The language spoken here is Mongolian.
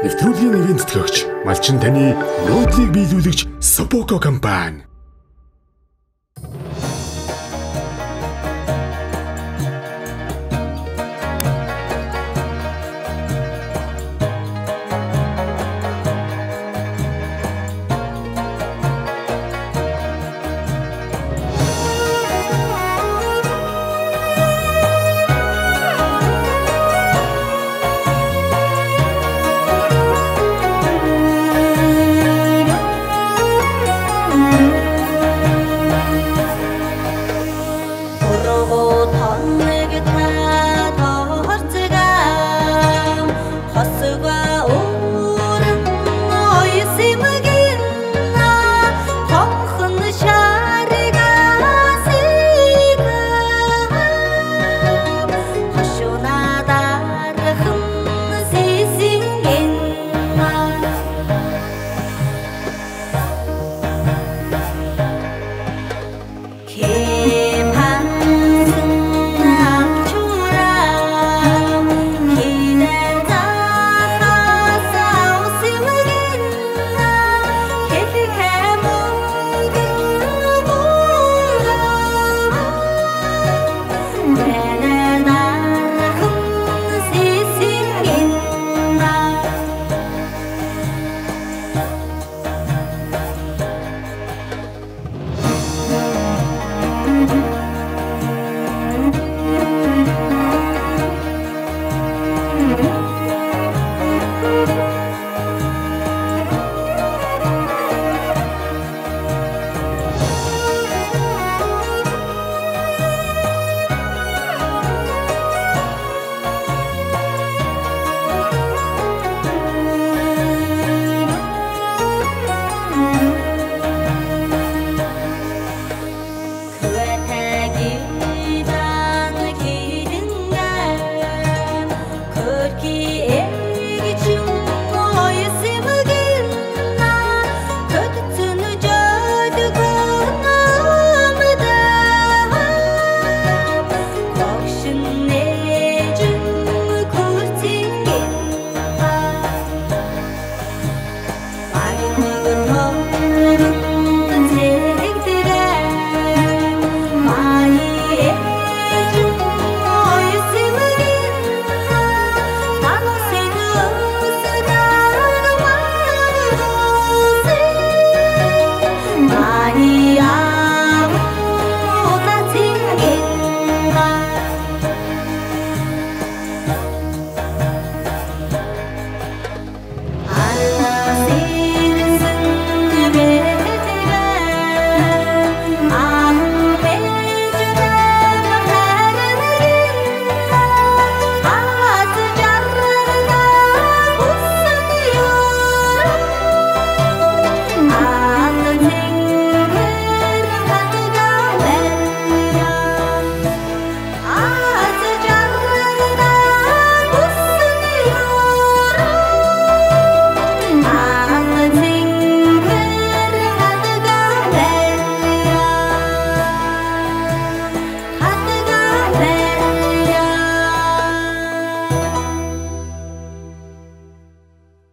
Нэвтрүүлгийн ивент төлөөгч Малчин таны нуудлыг биелүүлэгч Sopoko компани